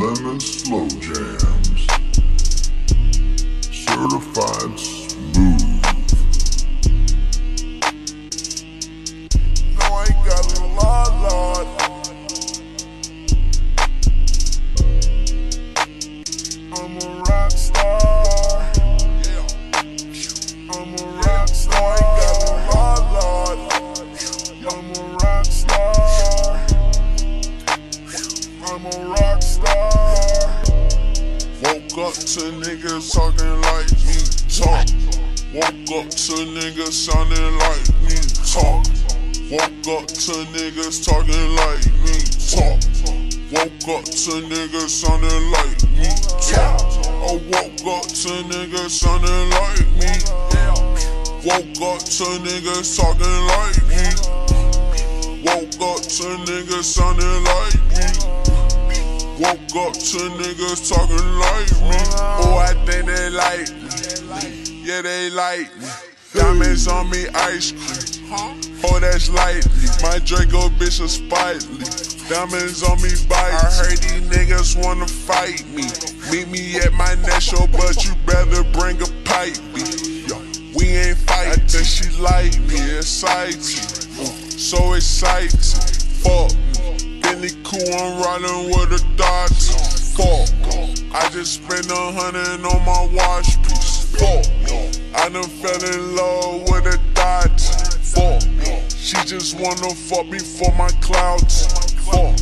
Lemon Slow Jamzz. Certified smooth. Up to niggas talking like me talk. Woke up to niggas sounding like me talk. Woke up to niggas talking like me talk. Woke up to niggas sounding like me talk. I woke up to niggas sounding like me. Woke up to niggas talking like me. Woke up to niggas sounding like me. Woke up to niggas talking like me. Oh, I think they like me. Yeah, they like me. Diamonds on me, ice cream. Oh, that's lightly. My Draco bitch is spitely. Diamonds on me, bite. I heard these niggas wanna fight me. Meet me at my next show, but you better bring a pipe. We ain't fighting. I think she like me, exciting. So exciting. With Dodge. Fuck. I just spent a hundred on my watch piece. Fuck. I done fell in love with a Dodge. Fuck. She just wanna fuck me for my clouds. Fuck.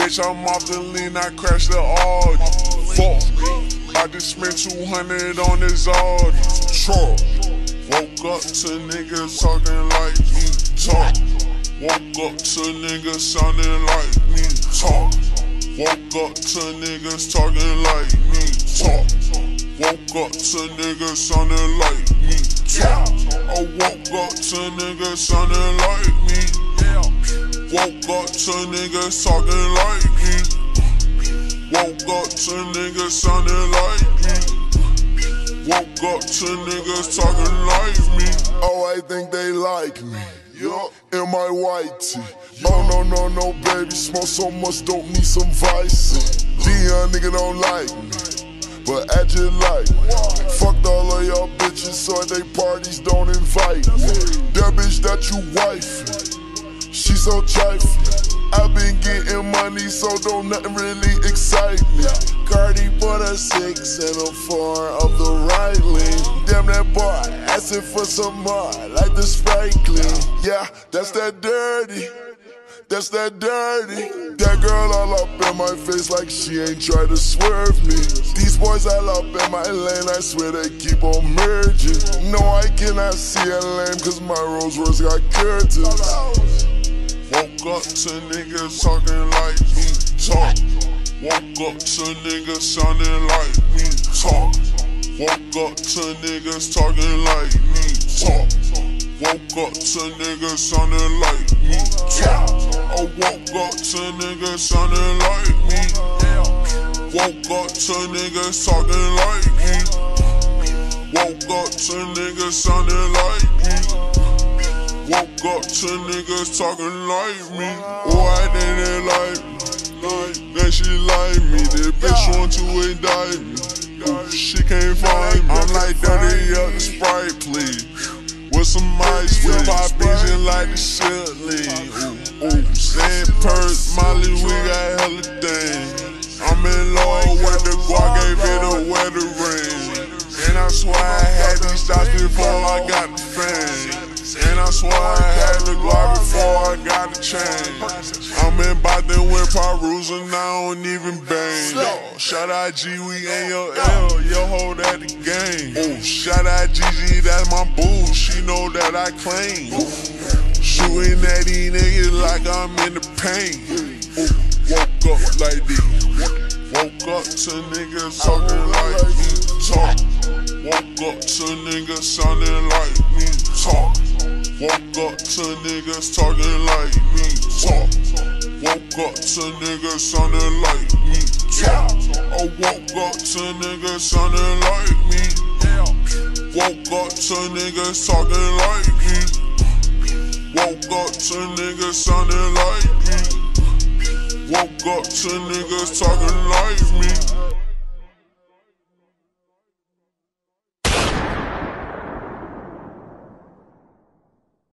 Bitch, I'm off the lean, I crashed the Audi. Fuck. I just spent 200 on this Audi. Truck. Woke up to niggas talking like me talk. Woke up to niggas sounding like me talk. Woke up to niggas talking like me talk. Woke up to niggas sounding like me talk. I woke up to niggas sounding like me. Woke up to niggas talking like me. Woke up to niggas sounding like me. Woke up to niggas talking like me. Oh, I think they like me. Yup, in my white. Oh no no no, baby, smoke so much, don't need some vice. Dion nigga don't like me, but I just like me. Fucked all of y'all bitches, so they parties don't invite me. That bitch that you wife, she so trifling. i been getting money, so don't nothing really excite me. Carti put a six and a four of the right lane. Damn that boy, asking for some more, like the Sprite clean. Yeah, that's that dirty. That's that dirty. That girl all up in my face like she ain't try to swerve me. These boys all up in my lane, I swear they keep on merging. No, I cannot see a lane, cause my Rolls Royce got curtains. Woke up to niggas talking like me talk. Woke up to niggas sounding like me talk. Woke up to niggas talking like me talk. Woke up to niggas sounding like me. I woke up to niggas sounding like me. Woke up to niggas talking like me. Woke up to niggas sounding like me. Woke up to niggas talking like me. Why they they like me? That she like me. The bitch want to indict me. Ooh, she can't find me. I'm like dirty up the sprite, please. With some ice, we pop vision like the shit lean. Ooh, ooh, St. Molly, we got hella things. I'm in love with the guac, gave it a wedding ring. And I swear I had these shots before I got the fame. And I swear I had the guac before I got the chain. I'm in Boston with Pirus and I don't even bang. Yo, shout out G, we ain't your L, yo hold at the game. Oh, shout out boo, that I claim. Shooting at these niggas like I'm in the pain. Woke up like this. Woke up to niggas talking like me talk. Woke up to niggas sounding like me talk. Woke up to niggas talking like me talk. Woke up to niggas sounding like me talk. I woke up to niggas sounding like me. Woke up to niggas talking like me. Woke up to niggas sounding like me. Woke up to niggas talking like me